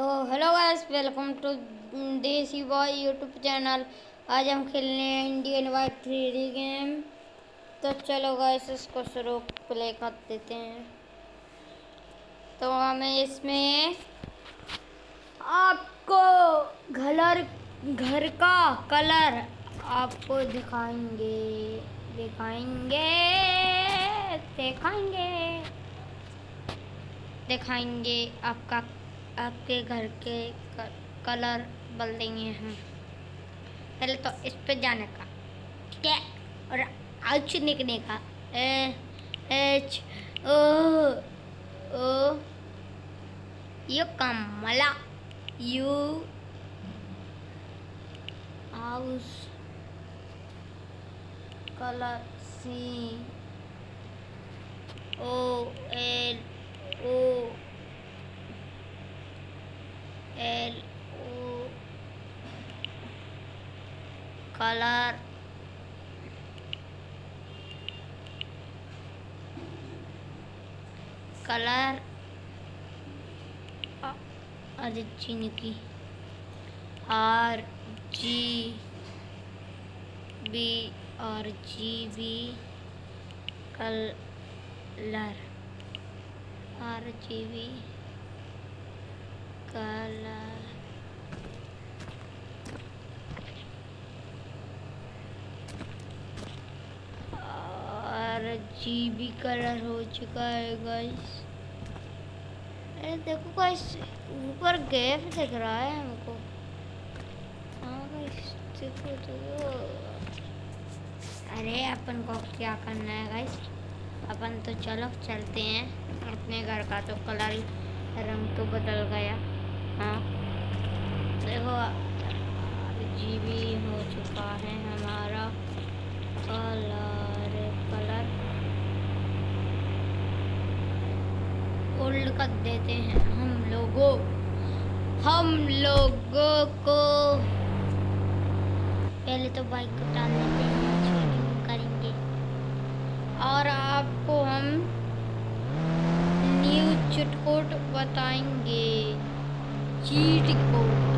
तो hello guys welcome to desi boy YouTube channel आज हम खेलने हैं Indian white three D game तो चलो गाइस इसको शुरू प्ले कर देते हैं। तो हमें इसमें आपको घर घर का कलर आपको दिखाएँगे। दिखाएँगे दिखाएँगे। दिखाएँगे आपका आपके घर के कलर बल देंगे हम। पहले तो इस पे जाने का, ठीक है? और आउच निकलने का। A, H, O O, U Kamala. U, house colour C, O, L, O L O colour colour चीनी की आर जी बी और G B colour R G B colour R G B colour हो चुका है guys अरे देखो guys ऊपर gap दिख रहा है हमको। हाँ गाइस देखो तो अरे अपन को क्या करना है गाइस अपन तो चलो, चलते हैं। अपने घर का तो कलर रंग तो बदल गया। हाँ। देखो जी भी हो चुका है हमारा कलर कलर ओल्ड कर देते हैं हम लोगों? हम लोगों को। पहले तो बाइक को डाल देते हैं करेंगे। और आपको हम न्यू चिटकोट बताएँगे। eric u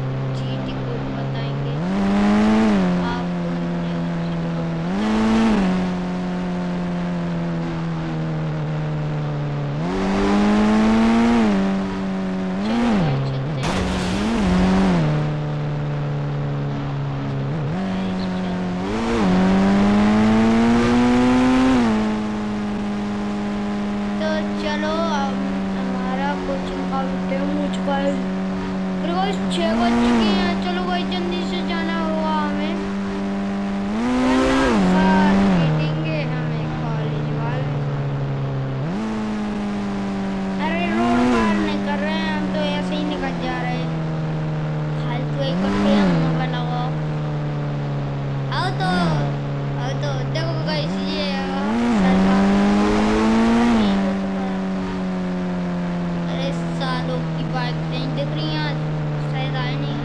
की नहीं दिख रही हैं शायद आए नहीं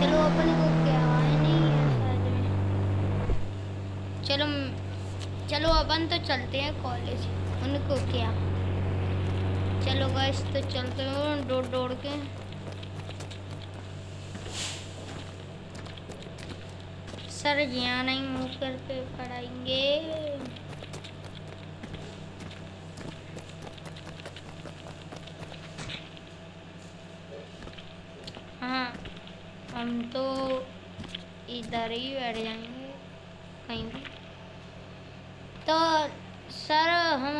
चलो अपन को क्या, आए नहीं है शायद में चलो चलो अपन तो चलते हैं कॉलेज उनको क्या? चलो गाइस तो चलते हो दौड़ दौड़ के। सर यहाँ नहीं, मुँह करके पढ़ाएँगे हाँ हम तो इधर ही बैठ जाएँगे कहीं भी तो सर, हम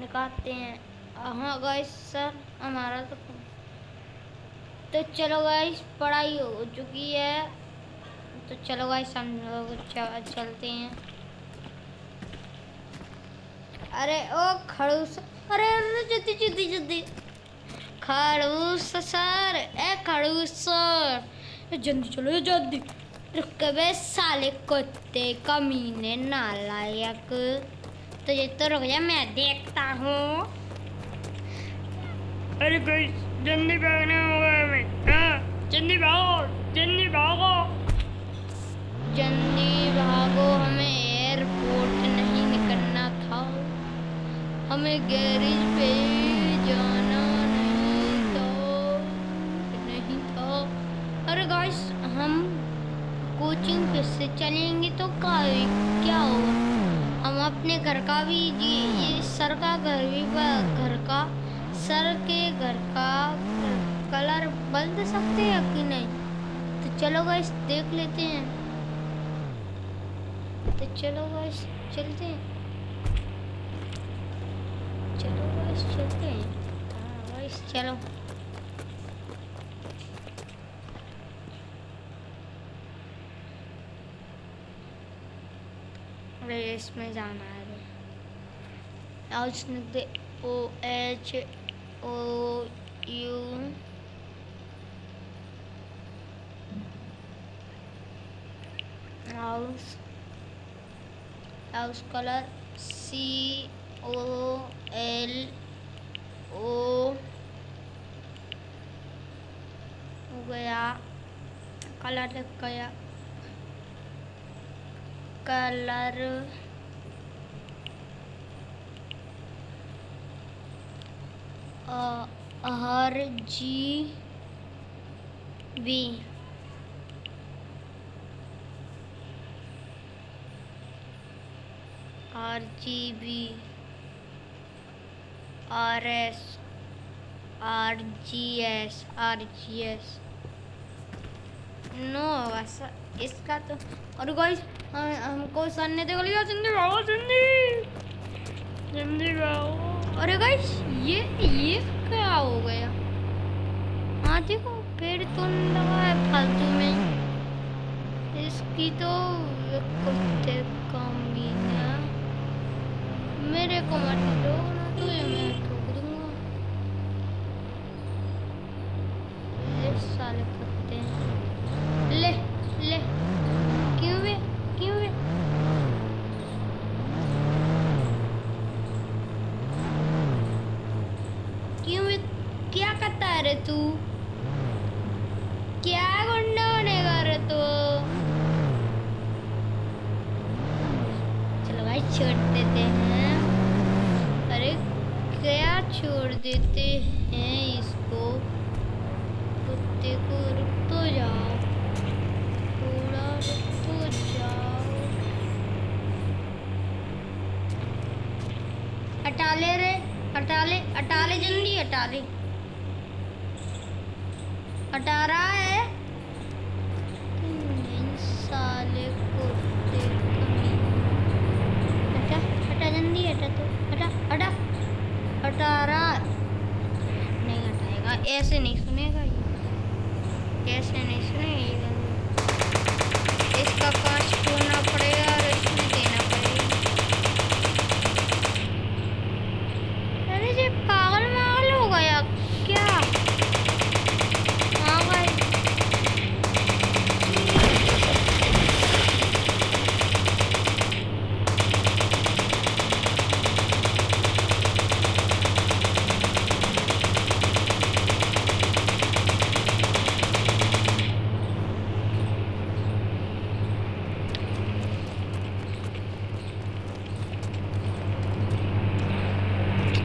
निकालते हैं। हाँ गाइस सर, हमारा तो तो चलो गाइस पढ़ाई हो चुकी है। तो चलो गाइस हम लोग चलते हैं। अरे, ओ, खड़ूस। अरे अरे, जल्दी जल्दी जल्दी। खड़ूस सर ए खड़ूस सर जल्दी चलो जल्दी। रुक बे साले कुत्ते कमीने नालायक। तो ये तो रुक जा मैं देखता हूँ। अरे कोई जल्दी भागना होगा हमें हाँ? जल्दी भागो जल्दी भागो। जल्दी भागो हमें एयरपोर्ट नहीं निकलना था। हमें गैरेज पे हम कोचिंग पे से चलेंगे तो का क्या होगा? हम अपने घर का भी ये सर का घर भी घर का, सर के घर का कलर बदल सकते हैं कि नहीं? तो चलो गाइस देख लेते हैं। तो चलो गाइस चलते हैं। चलो गाइस चलते हैं। हाँ गाइस चलो। अरे में जाना है हाउस लिख O H O U house house colour C O L O हो गया। कलर लग गया colour. R G B. R G B. R S. R G S. R G S. No, ऐसा इसका तो और कोई हमको सर ने देखो, लिया जल्दी आओ जल्दी जल्दी आओ अरे गाइस ये ये क्या हो गया? हाँ देखो, पेड़ तो लगा है फालतू में। इसकी तो कुत्ते कमीना मेरे को मत ठोक ना तो ये मैं ठोक दूँगा ले साले कुत्ते ले ले क्यों बे क्यों बे क्यों बे क्या करता है रे तू क्या गुंडा बनेगा रे तू चलो भाई छोड़ देते हैं अरे क्या छोड़ देते हैं इसको कुत्ते को रुक तो जाओ थोड़ा रुक तो जाओ हटा ले रे हटा ले हटा ले जल्दी हटा अटारा है? साले हटा जल्दी तो। रहा नहीं हटाएगा। ऐसे नहीं सुनेगा ये। ऐसे नहीं सुनेगा इसका कांच खोलना पड़ेगा और इसमें देना पड़ेगा अरे ये पागल मागल हो गया क्या हाँ भाई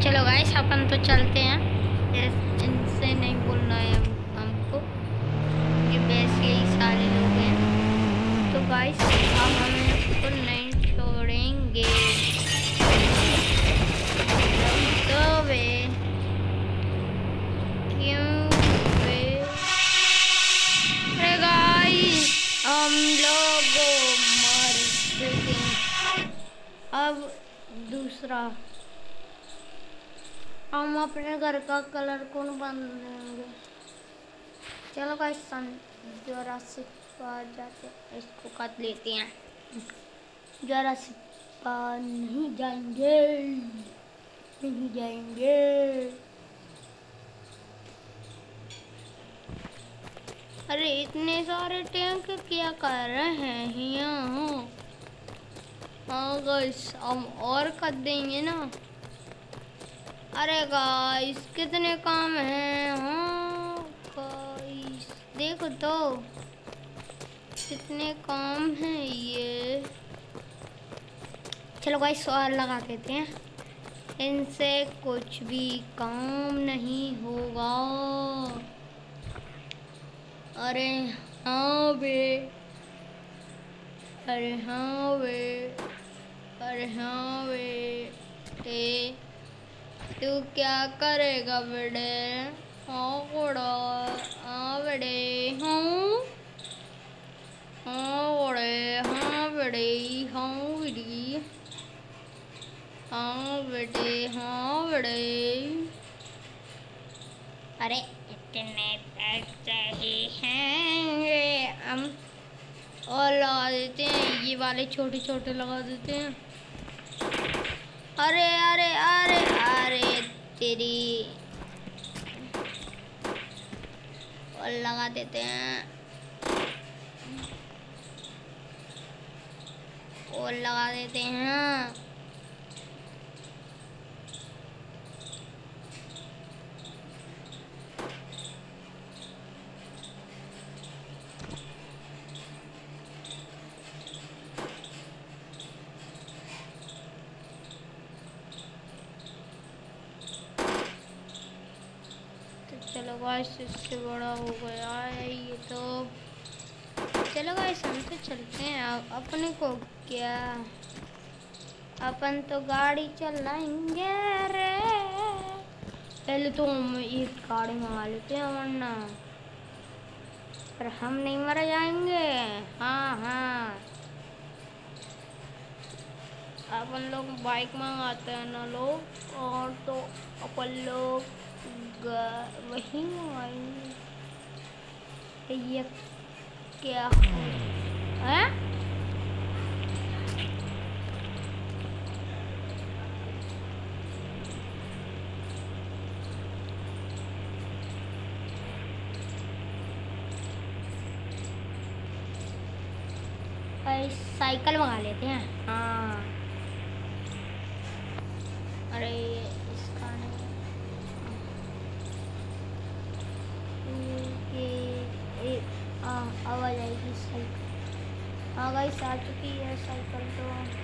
चलो गाइस अपन तो चलते हैं। इनसे नहीं बोलना है हमको। ये वैसे ही सारे लोग हैं। तो गाइस अब हम इनको नहीं छोड़ेंगे। तो वे क्यों वे? अरे गाइस हम लोग मर गए अब दूसरा हम अपने घर का कलर कौन बन देंगे चलो सन जरा से पार जाते इसको काट लेते हैं। जरा से पार नहीं जाएँगे। नहीं जाएँगे। अरे, इतने सारे टैंक क्या कर रहे हैं यहाँ? हाँ गाइस हम और कर देंगे ना। अरे गाइस कितने काम हैं? हाँ गाइस देखो तो। कितने काम हैं ये? चलो गाइस और लगा देते हैं। इनसे कुछ भी काम नहीं होगा। अरे हाँ बे। अरे हाँ बे। अरे हाँ बेटे तू क्या करेगा बड़े? हाँ बड़ा हाँ बेटे हाँ? हाँ बड़े हाँ बड़े हाँ बेटी हाँ बड़े हाँ बड़े। अरे इतने पैसे ही हैं हम और लगा देते हैं, ये वाले छोटे छोटे लगा देते हैं। अरे अरे अरे अरे तेरी और लगा देते हैं। और लगा देते हैं चलो गाइस इससे बड़ा हो गया है ये तो। चलो गाइस हम तो चलते हैं। अपने को क्या? अपन तो गाड़ी चलाएँगे रे। पहले तो हम एक गाड़ी मंगा लेते हैं, वरना पर हम नहीं मर जाएँगे। हाँ हाँ। अपन लोग बाइक मंगाते हैं ना लोग, और तो अपन लोग वही ये क्या है? साइकिल मंगा लेते हाँ। हाँ आ चुकी है साइकिल तो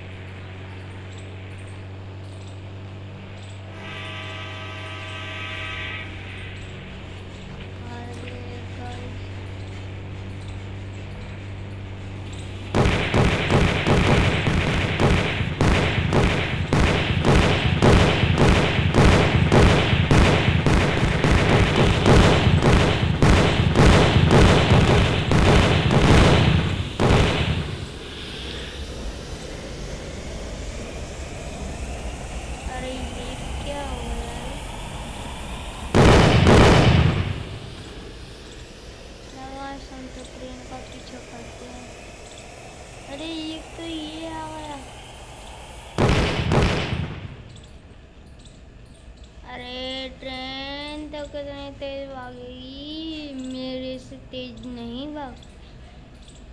भाग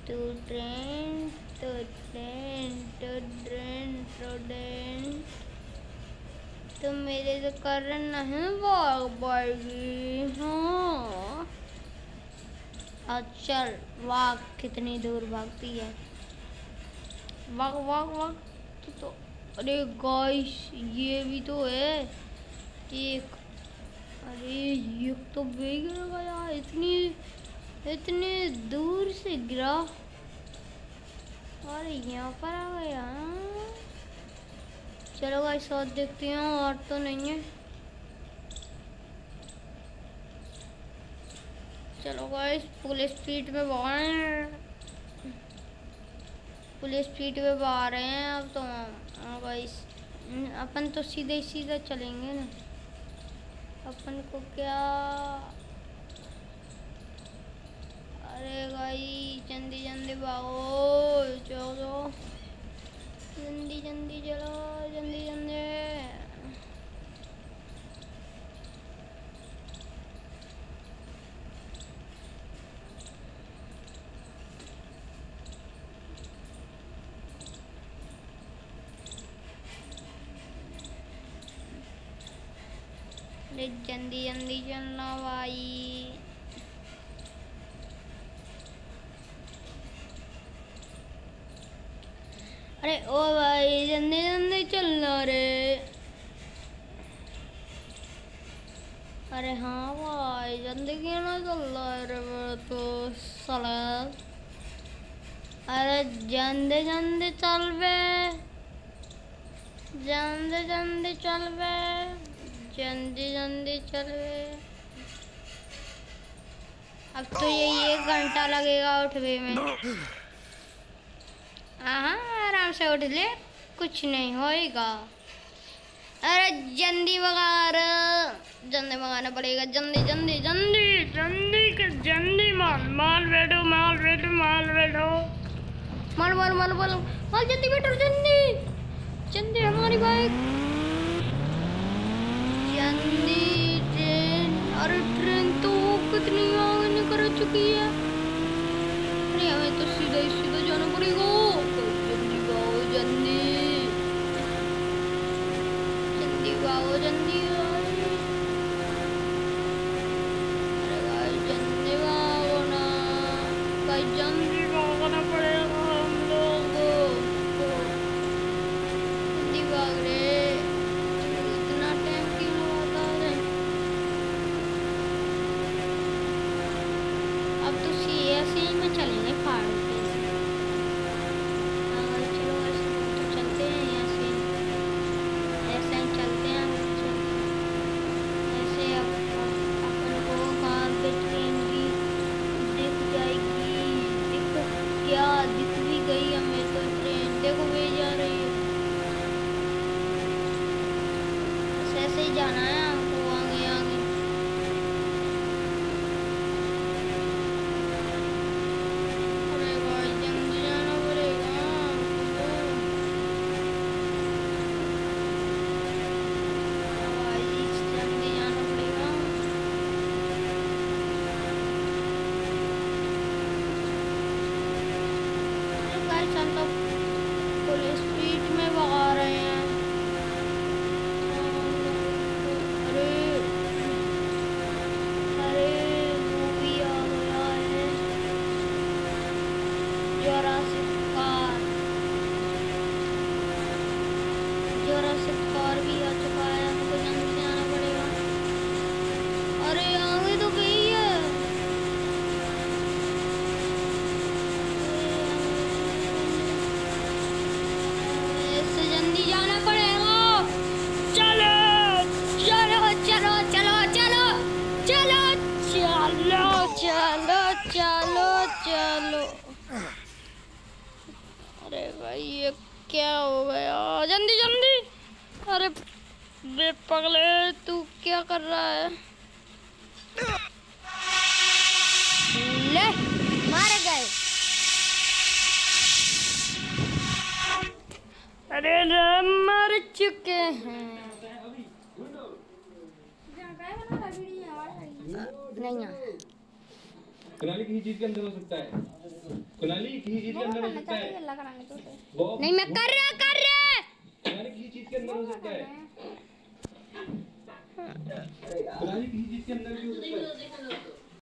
तो ट्रेन तो ट्रेन तो ट्रेन तो ट्रेन तो मेरे से कर नहीं भाग पाएगी हाँ। अच्छा वाह कितनी दूर भागती है। वाग वाग वाग तो, तो अरे गाइस ये भी तो है। एक अरे ये तो बेग गया इतनी इतनी दूर से गिरा। और यहाँ पर आ गया चलो भाई साथ देखते हैं, और तो नहीं है। चलो गाइस फुल स्पीड में बाहर फुल स्पीड में बाहर रहे हैं अब तो। गाइस अपन तो सीधे सीधे चलेंगे ना। अपन को क्या अरे भाई, जल्दी जल्दी भागो चलो जल्दी जल्दी चलो, जल्दी जल्दी। जल्दी जल्दी चलना भाई। সালাদ আরে জানতে জানতে চলবে चल अब तो यही एक घंटा लगेगा उठवे में। हाँ आराम से उठ ले। कुछ नहीं होएगा। अरे जल्दी बगार जल्दी मंगाना पड़ेगा। जल्दी जल्दी जल्दी जल्दी। माल बैठो माल बैठो माल बैठो माल माल माल माल माल, जल्दी बैठो, जल्दी। जल्दी, हमारी बाइक। जल्दी, ट्रेन। अरे, ट्रेन तो कितनी आगे कर चुकी है। अरे, हमें तो सीधा ही सीधा जाना पड़ेगा। जल्दी आओ जल्दी। जल्दी आओ जल्दी। for अरे पगले तू क्या कर रहा है? ले मार गए। अरे राम मर चुके हैं। नहीं चीज़ के अंदर हो सकता है। चीज़ के अंदर हो सकता है। नहीं मैं कर रहा कर रहा। चीज़ के अंदर हो सकता है। जिसके अंदर भी